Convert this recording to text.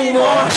anymore.